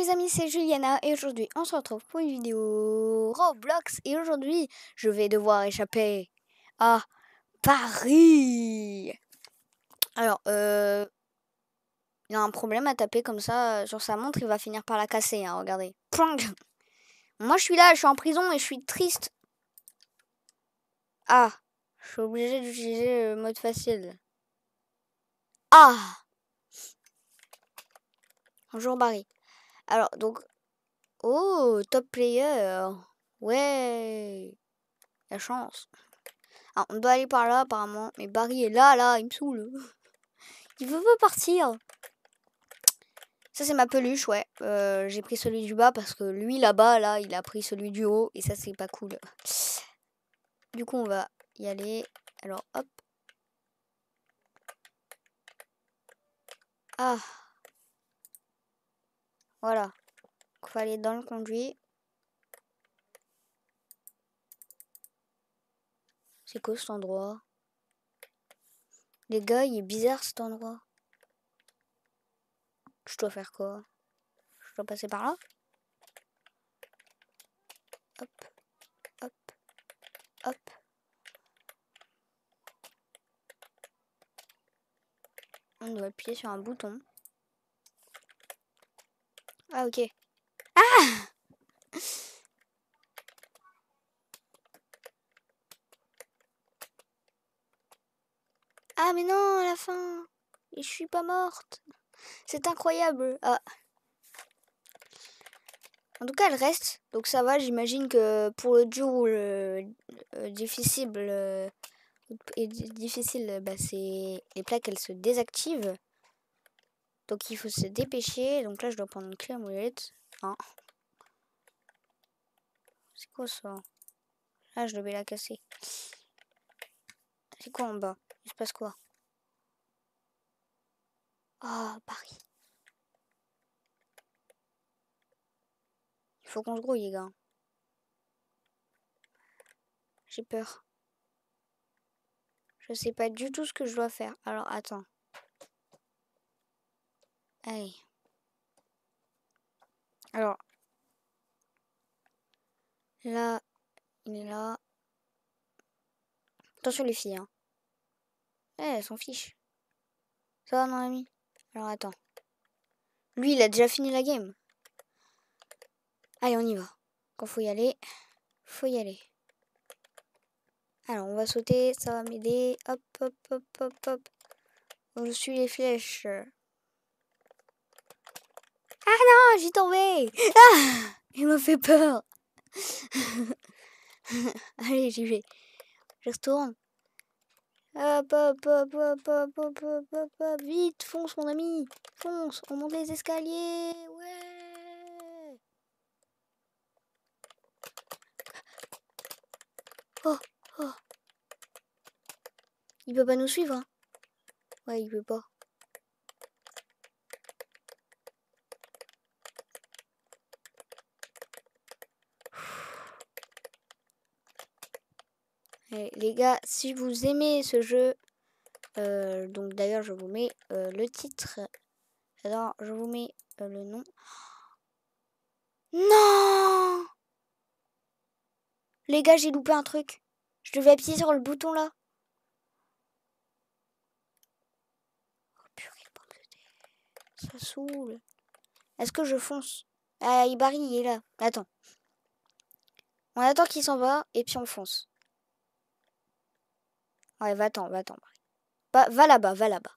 les amis, c'est Juliana et aujourd'hui on se retrouve pour une vidéo Roblox et aujourd'hui je vais devoir échapper à Paris. Alors, euh, il a un problème à taper comme ça sur sa montre, il va finir par la casser, hein, regardez. Moi je suis là, je suis en prison et je suis triste. Ah, je suis obligée d'utiliser le mode facile. Ah Bonjour Barry. Alors, donc... Oh, top player. Ouais. La chance. Alors, on doit aller par là apparemment. Mais Barry est là, là. Il me saoule. Il veut pas partir. Ça, c'est ma peluche, ouais. Euh, j'ai pris celui du bas parce que lui, là-bas, là, il a pris celui du haut. Et ça, c'est pas cool. Du coup, on va y aller. Alors, hop. Ah. Voilà. Il faut aller dans le conduit. C'est quoi cet endroit? Les gars, il est bizarre cet endroit. Je dois faire quoi? Je dois passer par là? Hop, hop, hop. On doit appuyer sur un bouton. Ah, ok. Ah Ah, mais non, à la fin. Je suis pas morte. C'est incroyable. Ah. En tout cas, elle reste. Donc ça va, j'imagine que pour le jour le, euh, difficile, et difficile, bah, c'est les plaques, elles se désactivent. Donc il faut se dépêcher. Donc là, je dois prendre une clé à molette. Hein. C'est quoi ça? Là, je devais la casser. C'est quoi en bas? Il se passe quoi? Oh, Paris. Il faut qu'on se grouille, les gars. J'ai peur. Je sais pas du tout ce que je dois faire. Alors, attends. Allez. Alors. Là, il est là. Attention les filles, hein. Eh, elles s'en fichent. Ça va, mon ami? Alors, attends. Lui, il a déjà fini la game. Allez, on y va. Quand faut y aller, faut y aller. Alors, on va sauter, ça va m'aider. Hop, hop, hop, hop, hop. Je suis les flèches. Ah non, j'ai tombé Ah Il m'a fait peur Allez, j'y vais. Je retourne. Hop, hop, hop, hop, hop, hop, hop, hop, hop, vite, fonce mon ami, fonce, on monte les escaliers, ouais. Oh, oh. Il peut pas nous suivre, hein. Ouais, il peut pas. Les gars, si vous aimez ce jeu, euh, donc d'ailleurs je vous mets euh, le titre. Alors je vous mets euh, le nom. Non Les gars, j'ai loupé un truc. Je devais appuyer sur le bouton là. Oh purée, Ça saoule. Est-ce que je fonce? Ah, Barry, il est là. Attends. On attend qu'il s'en va et puis on fonce. Ouais, va-t'en, va-t'en. Va, va là-bas, va là-bas.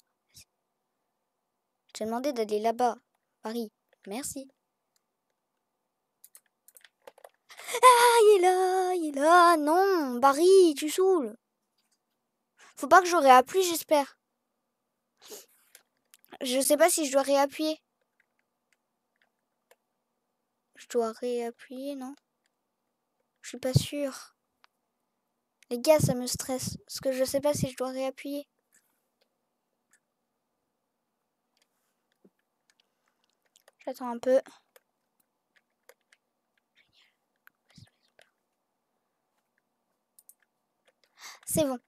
J'ai demandé d'aller là-bas. Paris. Merci. Ah, il est là, il est là. Non, Barry, tu saoules. Faut pas que je réappuie, j'espère. Je sais pas si je dois réappuyer. Je dois réappuyer, non? Je suis pas sûre. Les gars, ça me stresse. Parce que je sais pas si je dois réappuyer. J'attends un peu. C'est bon.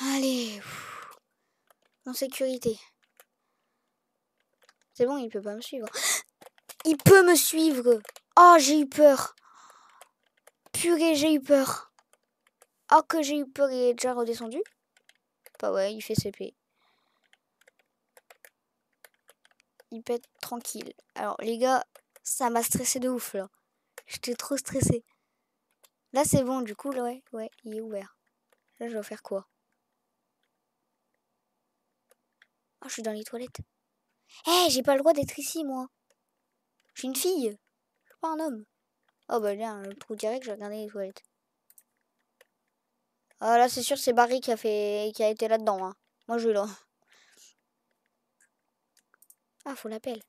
Allez. En sécurité. C'est bon, il peut pas me suivre. Il peut me suivre. Oh, j'ai eu peur. Purée, j'ai eu peur. Oh, que j'ai eu peur, il est déjà redescendu. Pas ouais, il fait CP. Il être tranquille. Alors, les gars, ça m'a stressé de ouf, là. J'étais trop stressé. Là, c'est bon, du coup, là, ouais, ouais, il est ouvert. Là, je dois faire quoi? Oh, je suis dans les toilettes. Eh, j'ai pas le droit d'être ici, moi. Je suis une fille. Pas un homme. Oh, bah, bien, le trou direct, je vais regarder les toilettes. Ah, là, c'est sûr, c'est Barry qui a fait, qui a été là-dedans, hein. Moi, je vais là. Ah, faut l'appel.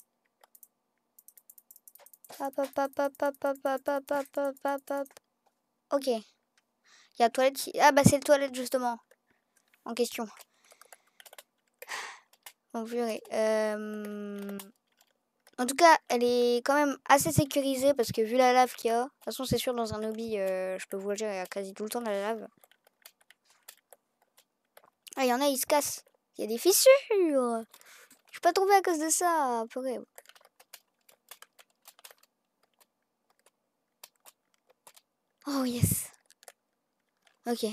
Hop, hop, hop, hop, hop, hop, hop, hop, hop, hop, hop, Ok. Il y a toilette. Ah, bah, c'est le toilette, justement. En question. Bon, purée. Euh... En tout cas, elle est quand même assez sécurisée parce que vu la lave qu'il y a, de toute façon, c'est sûr, dans un hobby, euh, je peux vous le dire, il y a quasi tout le temps de la lave. Ah, il y en a, ils se cassent. Il y a des fissures. Je suis pas tombé à cause de ça, purée. Oh yes. Ok.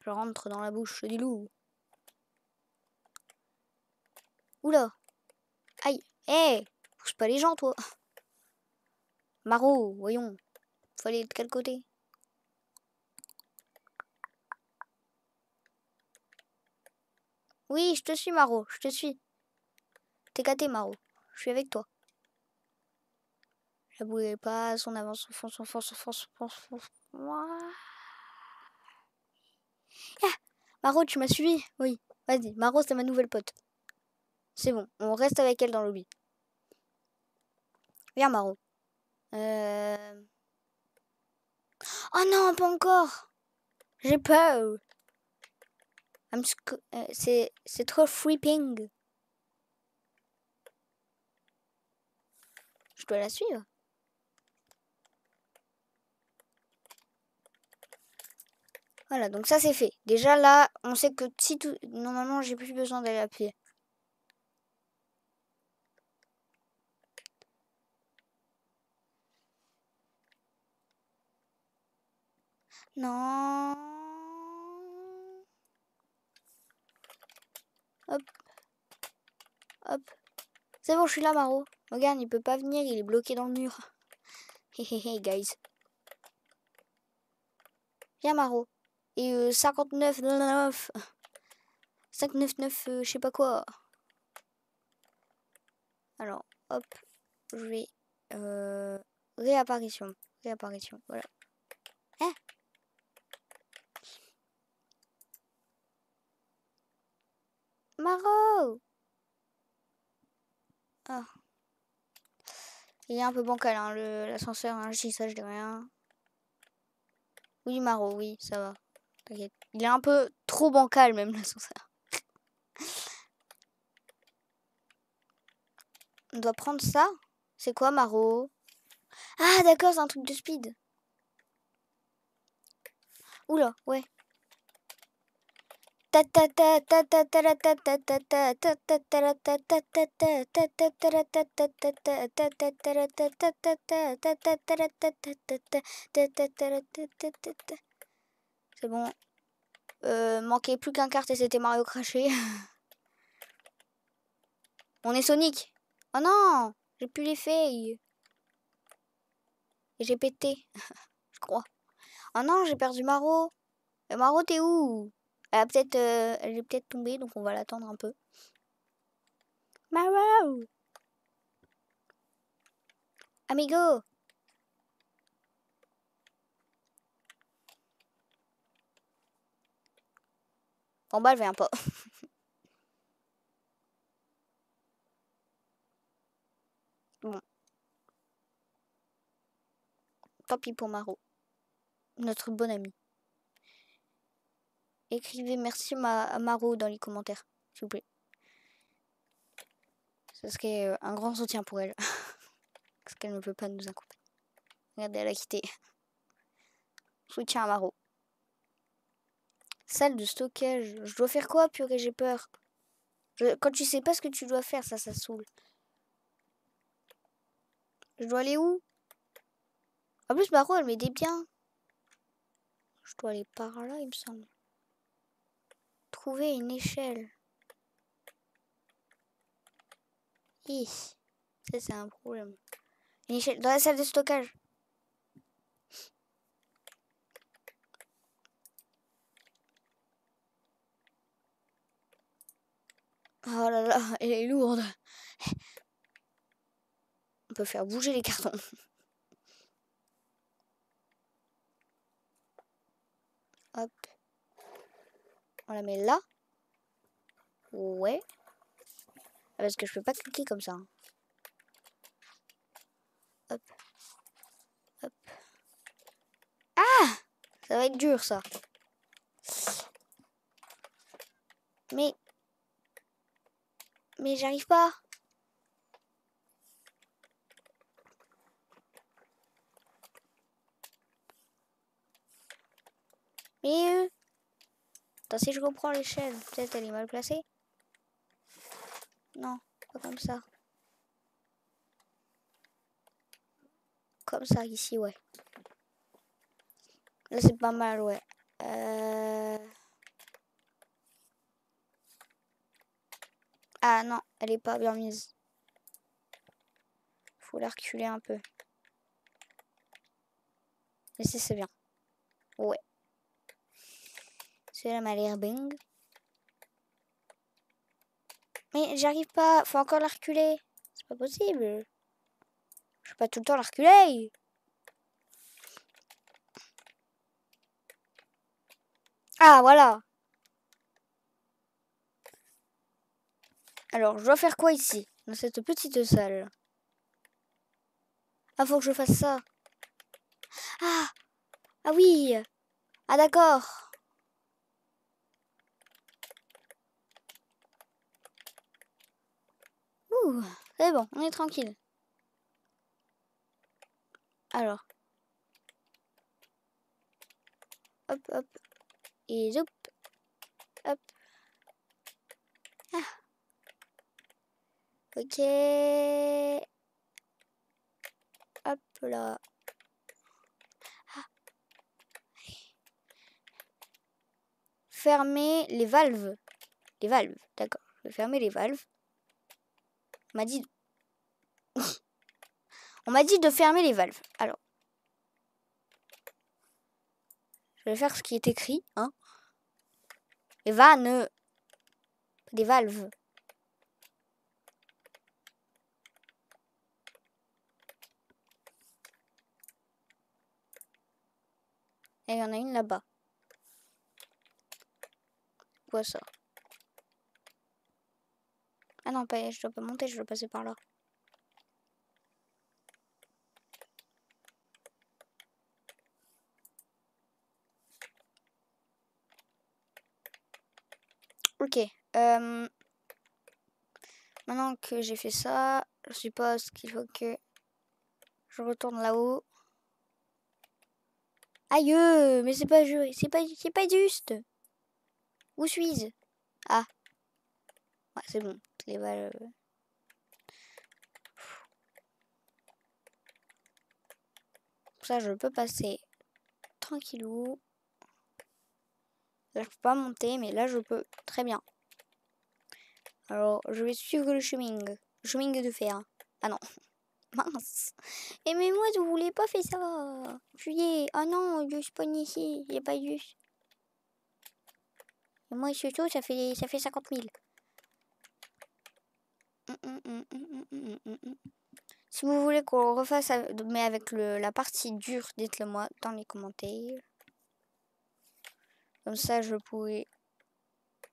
Je rentre dans la bouche du loup. Oula. Aïe. Hé hey, Pousse pas les gens, toi. Maro, voyons. Fallait de quel côté? Oui, je te suis, Maro. Je te suis. T'es gâté, Maro. Je suis avec toi. La boule passe, on avance, on fonce, on fonce, on fonce, on fonce, on fonce. Ah Maro, tu m'as suivi? Oui. Vas-y, Maro, c'est ma nouvelle pote. C'est bon, on reste avec elle dans le lobby. Viens, Maro. Euh... Oh non, pas encore. J'ai peur. Euh, c'est trop freeping. Je dois la suivre. Voilà, donc ça c'est fait. Déjà là, on sait que si tout... Normalement, j'ai plus besoin d'aller à Non. Hop. Hop. C'est bon, je suis là, Maro. Regarde, il peut pas venir, il est bloqué dans le mur. Hehehe, guys. Viens, Maro. Et euh, 59, 9, 599, euh, je sais pas quoi. Alors, hop, je vais... Euh, réapparition. Réapparition, voilà. Maro Ah. Il est un peu bancal, hein, l'ascenseur, hein, je dis ça, je dis rien. Oui, Maro, oui, ça va. T'inquiète. Il est un peu trop bancal, même, l'ascenseur. On doit prendre ça? C'est quoi, Maro Ah, d'accord, c'est un truc de speed. Oula, ouais. C'est bon. Euh, manquait plus qu'un carte et c'était Mario craché. On est Sonic. Oh non J'ai plus les feuilles. Et j'ai pété. Je crois. Oh non, j'ai perdu Maro. Et Maro, t'es où? Elle a peut-être, euh, elle est peut-être tombée, donc on va l'attendre un peu. Maro Amigo En bas, elle vient pas. bon. Tant pis pour Maro. Notre bon ami. Écrivez merci à Maro dans les commentaires, s'il vous plaît. Ce serait euh, un grand soutien pour elle. Parce qu'elle ne peut pas nous accompagner. Regardez, elle a quitté. Soutien à Maro. Salle de stockage. Je dois faire quoi, purée, j'ai peur. quand tu sais pas ce que tu dois faire, ça, ça saoule. Je dois aller où? En plus, Maro, elle m'aidait bien. Je dois aller par là, il me semble. Trouver une échelle. Hi. Ça, c'est un problème. Une échelle dans la salle de stockage. Oh là là, elle est lourde. On peut faire bouger les cartons. Hop. On la met là. Ouais. Ah, parce que je peux pas cliquer comme ça. Hein. Hop. Hop. Ah Ça va être dur ça. Mais mais j'arrive pas. Mais... Euh... Si je reprends l'échelle, peut-être elle est mal placée. Non, pas comme ça. Comme ça, ici, ouais. Là, c'est pas mal, ouais. Euh... Ah non, elle est pas bien mise. Faut la reculer un peu. Mais si c'est bien. Ouais. L'air bing. Mais j'arrive pas. Faut encore la reculer. C'est pas possible. Je peux pas tout le temps la reculer. Ah, voilà. Alors, je dois faire quoi ici Dans cette petite salle? Ah, faut que je fasse ça. Ah Ah oui Ah d'accord. Ouh, c'est bon, on est tranquille. Alors. Hop, hop. Et zoup. Hop. Ah. Ok. Hop là. Ah. Fermer les valves. Les valves, d'accord. Je vais fermer les valves. On m'a dit... On m'a dit de fermer les valves. Alors. Je vais faire ce qui est écrit. Hein. Les vannes. Des valves. Et il y en a une là-bas. Quoi ça? Ah non, pas, je dois pas monter, je dois passer par là. Ok. Euh, maintenant que j'ai fait ça, je suppose qu'il faut que je retourne là-haut. Aïe, mais c'est pas c'est pas c'est pas juste. Où suis-je? Ah. Ouais, c'est bon. Les balles. Ça, je peux passer tranquillou. Là, je peux pas monter, mais là, je peux très bien. Alors, je vais suivre le chemin. Le chemin de fer. Ah non. Mince. Et mais moi, je voulais pas faire ça. Juillet. Ah non, je spawn ici. Il a pas juste. Et moi, surtout, ça fait, ça fait 50 000. Si vous voulez qu'on refasse, mais avec le, la partie dure, dites-le moi dans les commentaires. Comme ça, je pourrais...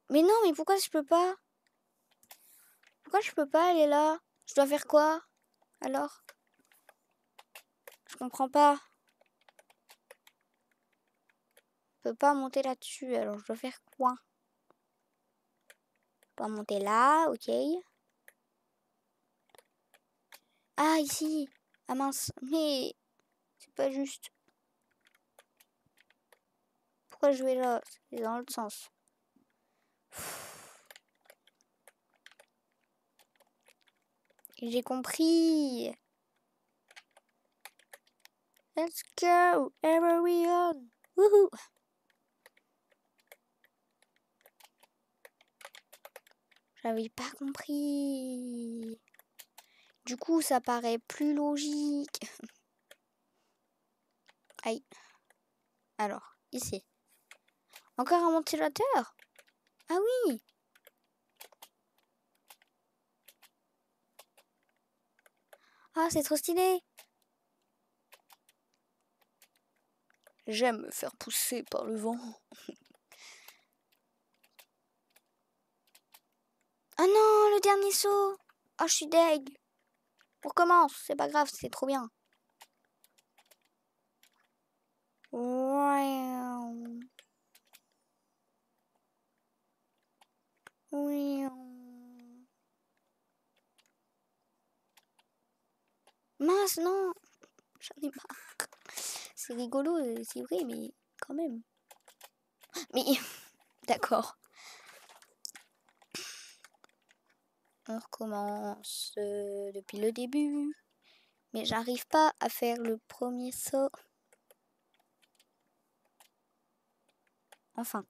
Mais non, mais pourquoi je peux pas? Pourquoi je peux pas aller là? Je dois faire quoi alors? Je comprends pas. Je peux pas monter là-dessus, alors je dois faire quoi? Je dois monter là, ok. Ah, ici Ah mince, mais c'est pas juste. Pourquoi je vais là? C'est dans l'autre sens. J'ai compris. Let's go, everyone. Woohoo. J'avais pas compris. Du coup, ça paraît plus logique. Aïe. Alors, ici. Encore un ventilateur? Ah oui Ah, c'est trop stylé J'aime me faire pousser par le vent. oh non, le dernier saut Oh, je suis deg On recommence, c'est pas grave, c'est trop bien. Mince, non J'en ai marre. C'est rigolo, euh, c'est vrai, mais quand même. Mais, d'accord. On recommence euh, depuis le début. Mais j'arrive pas à faire le premier saut. Enfin.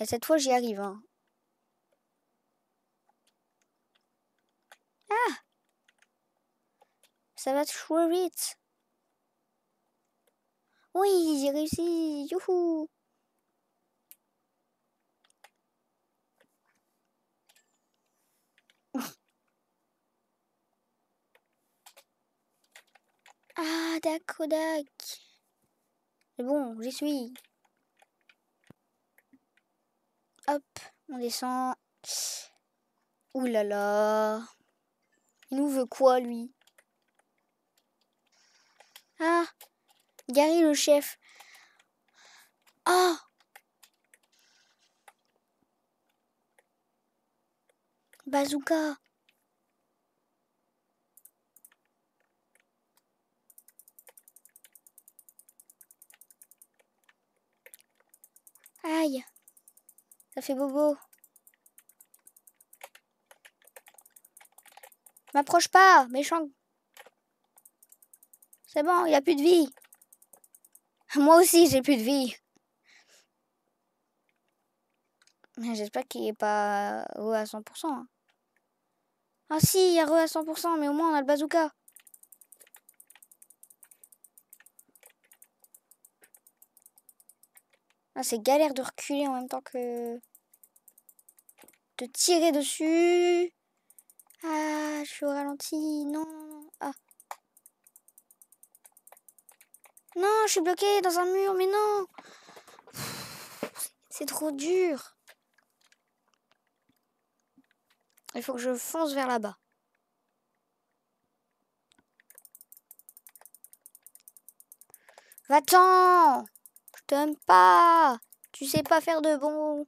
Et cette fois, j'y arrive. Hein. Ah Ça va trop vite. Oui, j'ai réussi. Youhou Ah, d'accord, d'accord. bon, j'y suis. Hop, on descend. Ouh là. Il nous veut quoi, lui? Ah Gary le chef. Ah Bazooka Ça fait bobo. M'approche pas, méchant. C'est bon, il a plus de vie. Moi aussi, j'ai plus de vie. J'espère qu'il est pas à 100%. Hein. Ah si, il est heureux à 100%, mais au moins on a le bazooka. Ah, c'est galère de reculer en même temps que de tirer dessus. Ah, je suis au ralenti. Non. Ah. Non, je suis bloqué dans un mur, mais non. C'est trop dur. Il faut que je fonce vers là-bas. Va-t'en Je t'aime pas Tu sais pas faire de bon...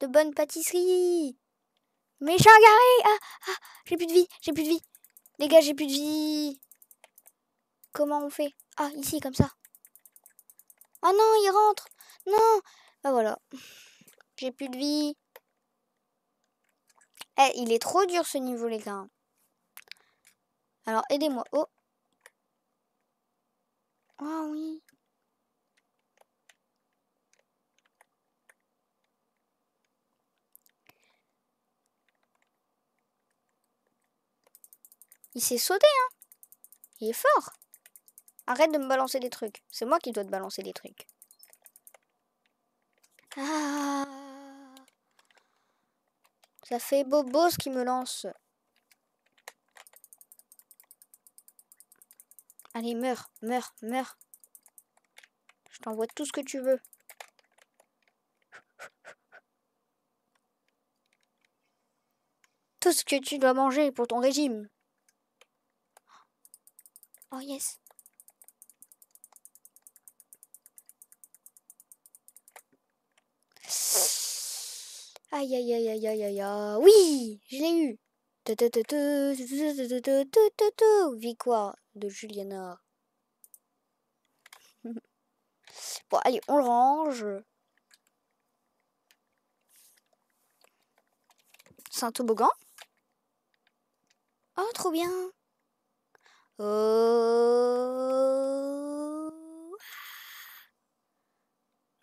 de bonnes pâtisseries Méchant garé Ah, ah J'ai plus de vie, j'ai plus de vie. Les gars, j'ai plus de vie. Comment on fait? Ah, ici, comme ça. Oh non, il rentre Non Bah voilà. J'ai plus de vie. Eh, il est trop dur ce niveau, les gars. Alors, aidez-moi. Oh Ah oui Il s'est sauté, hein. Il est fort. Arrête de me balancer des trucs. C'est moi qui dois te balancer des trucs. Ah. Ça fait bobo ce qui me lance. Allez, meurs, meurs, meurs. Je t'envoie tout ce que tu veux. Tout ce que tu dois manger pour ton régime. Oh yes. Aïe aïe aïe aïe aïe aïe aïe. Oui, je l'ai eu. Victoire de Juliana. Bon, allez, on le range. C'est un toboggan Oh, trop bien. Oh.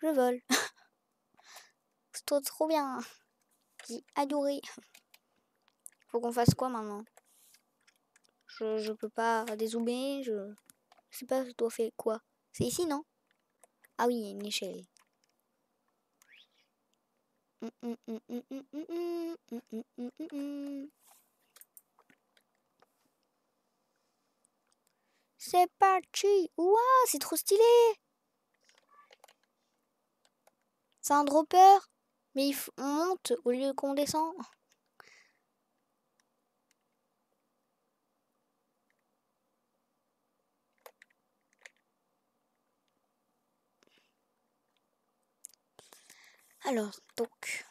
Je vole. C'est trop, bien. J'ai adoré. Faut qu'on fasse quoi maintenant je, je peux pas dézoomer. Je, je sais pas, je dois faire quoi. C'est ici, non Ah oui, une échelle. C'est parti Ouah, c'est trop stylé C'est un dropper Mais il on monte au lieu qu'on descend. Alors, donc.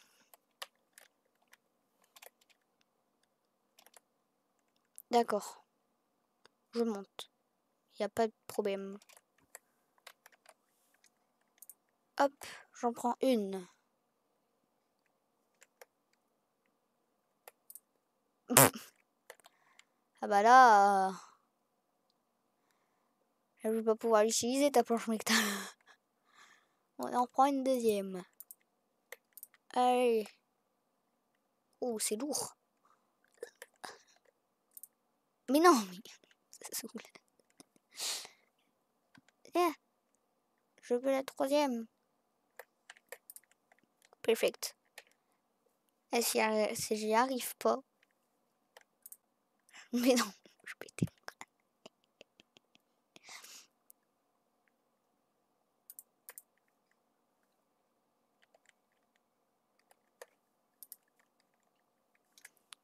D'accord. Je monte. Il n'y a pas de problème. Hop, j'en prends une. ah bah là... Je vais pas pouvoir l'utiliser ta planche mectale. On en prend une deuxième. Allez. Oh, c'est lourd. Mais non, mais... Je veux la troisième. Perfect. Et si, si j'y arrive pas... Mais non, je pétais.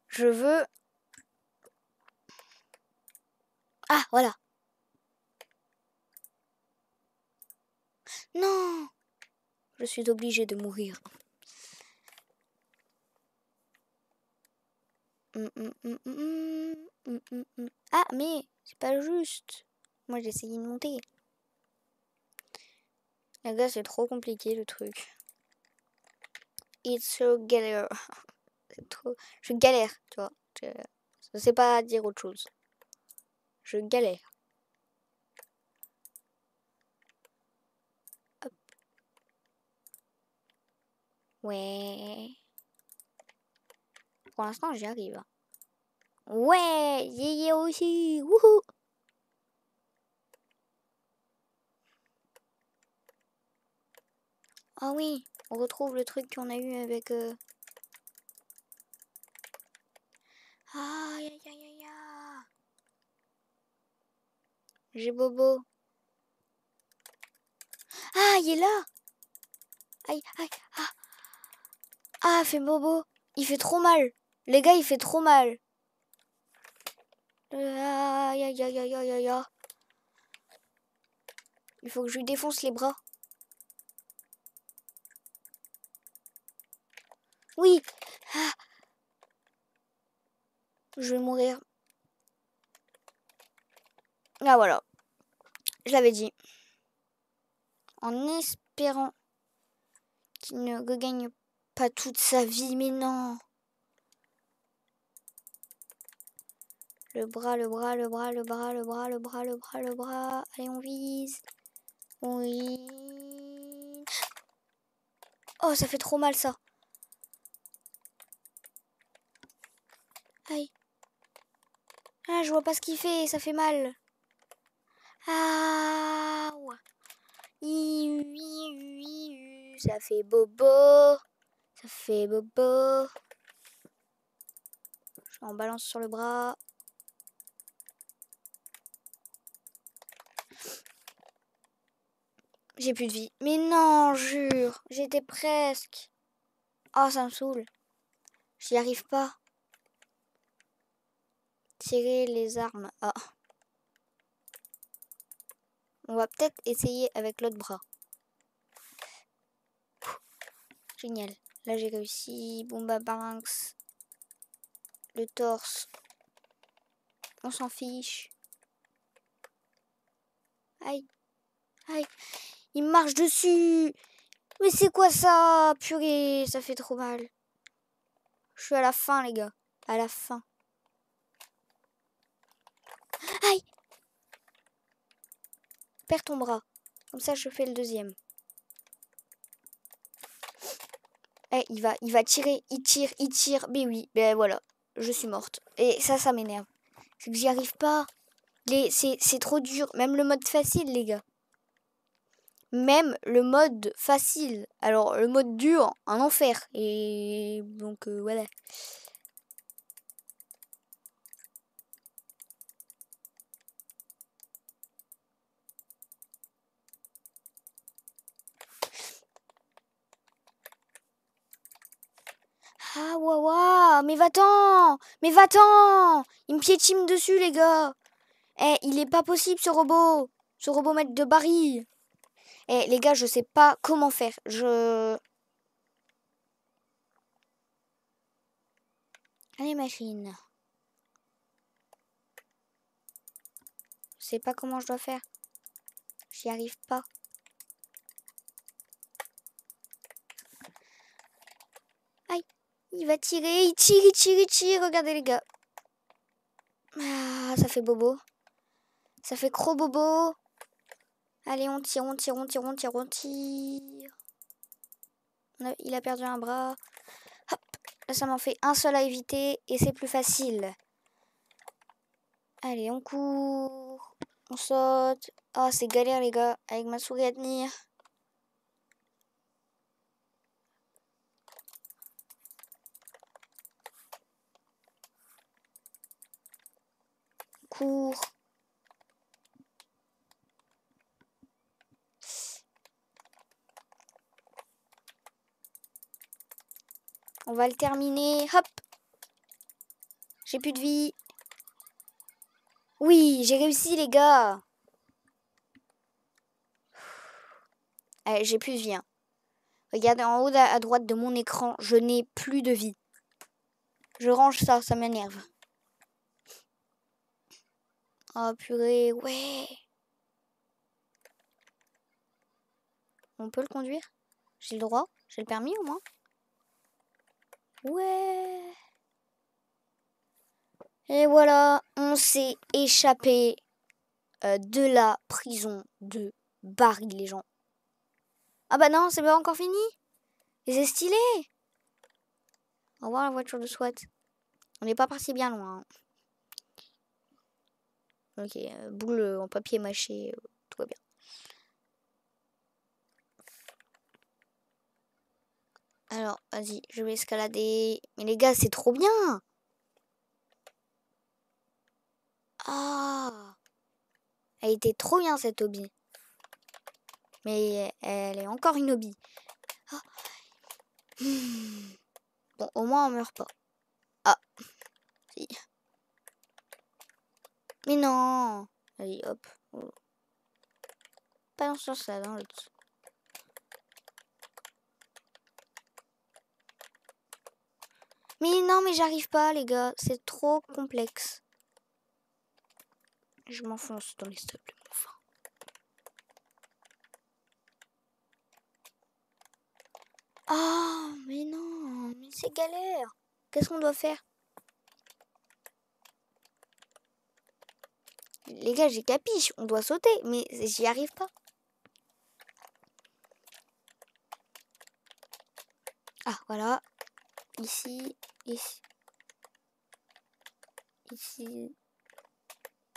Je veux... Ah, voilà. Non Je suis obligée de mourir. Ah, mais c'est pas juste. Moi, j'ai essayé de monter. Gars, c'est trop compliqué le truc. It's so galère. trop... Je galère, tu vois. Je sais pas dire autre chose. Je galère. Ouais. Pour l'instant, j'y arrive. Hein. Ouais, y est aussi. Wouhou. Ah oui, on retrouve le truc qu'on a eu avec... Euh, Aïe, aïe, aïe, aïe, aïe. J'ai Bobo. Ah, il est là. Aïe, aïe, ah. Ah, fait Bobo. Il fait trop mal. Les gars, il fait trop mal. Aïe, aïe, aïe, aïe, aïe, aïe. Il faut que je lui défonce les bras. Oui. Ah. Je vais mourir. Ah voilà. Je l'avais dit. En espérant qu'il ne regagne pas toute sa vie, mais non. Le bras, le bras, le bras, le bras, le bras, le bras, le bras, le bras. Allez, on vise. Vise. Oh, ça fait trop mal ça. Aïe. Ah, je vois pas ce qu'il fait, ça fait mal. Ah, ça fait bobo. Ça fait bobo. Je en balance sur le bras. J'ai plus de vie. Mais non, jure. J'étais presque. Oh, ça me saoule. J'y arrive pas tirer les armes. Ah. On va peut-être essayer avec l'autre bras. Génial. Là, j'ai réussi. Bomba bah, Barinx. Le torse. On s'en fiche. Aïe. Aïe. Il marche dessus. Mais c'est quoi ça? Purée, ça fait trop mal. Je suis à la fin, les gars. À la fin. Aïe Perds ton bras. Comme ça, je fais le deuxième. Eh, il va, il va tirer, il tire, il tire. Mais oui, ben voilà, je suis morte. Et ça, ça m'énerve. C'est que j'y arrive pas. C'est trop dur. Même le mode facile, les gars. Même le mode facile. Alors, le mode dur, un enfer. Et donc, euh, voilà. Ah, waouh, mais va-t'en Mais va-t'en Il me piétine dessus, les gars Eh, il est pas possible, ce robot Ce robot maître de Barry Eh, les gars, je sais pas comment faire. Je... Allez, machine. Je sais pas comment je dois faire. J'y arrive pas. Il va tirer, il tire, il tire, il tire. Regardez les gars. Ah, ça fait bobo. Ça fait gros bobo. Allez, on tire, on tire, on tire, on tire, on tire. il a perdu un bras. Hop. Là, ça m'en fait un seul à éviter et c'est plus facile. Allez, on court. On saute. Ah, c'est galère les gars, avec ma souris à tenir. On va le terminer. Hop. J'ai plus de vie. Oui, j'ai réussi les gars. Allez, j'ai plus de vie. Hein. Regardez en haut à droite de mon écran, je n'ai plus de vie. Je range ça, ça m'énerve. Oh purée, ouais. On peut le conduire? J'ai le droit? J'ai le permis au moins? Ouais. Et voilà, on s'est échappé euh, de la prison de Barry, les gens. Ah bah non, c'est pas encore fini? C'est stylé? Au revoir la voiture de SWAT. On n'est pas parti bien loin. Hein. Ok, euh, boule en papier mâché, euh, tout va bien. Alors, vas-y, je vais escalader. Mais les gars, c'est trop bien Ah Elle était trop bien cette hobby. Mais elle est encore une hobby. Ah. Bon, au moins on meurt pas. Ah. Si. Mais non Allez, hop. Pas dans ça, dans l'autre. Mais non, mais j'arrive pas, les gars. C'est trop complexe. Je m'enfonce dans les staples, enfin. Ah, mais non, mais c'est galère. Qu'est-ce qu'on doit faire? Les gars, j'ai capiche, on doit sauter, mais j'y arrive pas. Ah, voilà. Ici, ici. Ici.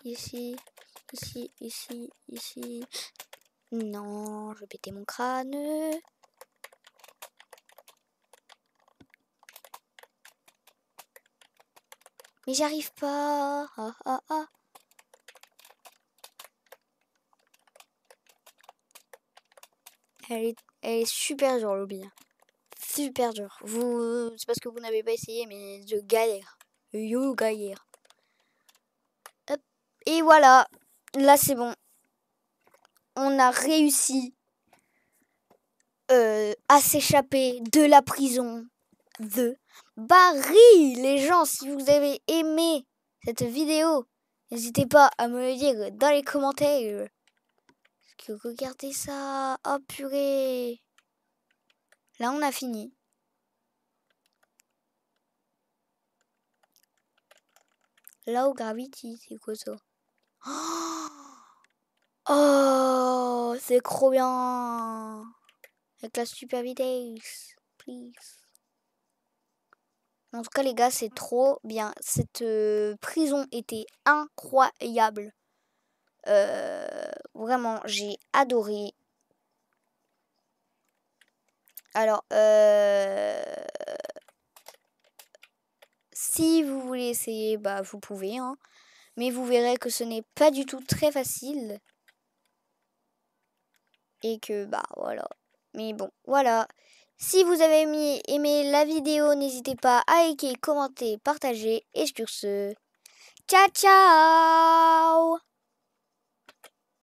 Ici. Ici, ici, ici. Non, je vais péter mon crâne. Mais j'arrive pas. Ah, ah, ah. Elle est, super dure, lobby. Super dure. Vous, c'est parce que vous n'avez pas essayé, mais je galère. Yo, galère. Et voilà. Là, c'est bon. On a réussi euh, à s'échapper de la prison de Barry. Les gens, si vous avez aimé cette vidéo, n'hésitez pas à me le dire dans les commentaires regardez ça. Oh purée. Là, on a fini. Là au Gravity, c'est quoi ça? Oh Oh, c'est trop bien. Avec la super vitesse. Please. En tout cas, les gars, c'est trop bien. Cette euh, prison était incroyable. Euh, vraiment, j'ai adoré. Alors, euh, si vous voulez essayer, bah, vous pouvez. Hein. Mais vous verrez que ce n'est pas du tout très facile. Et que, bah, voilà. Mais bon, voilà. Si vous avez aimé la vidéo, n'hésitez pas à liker, commenter, partager. Et sur ce, ciao ciao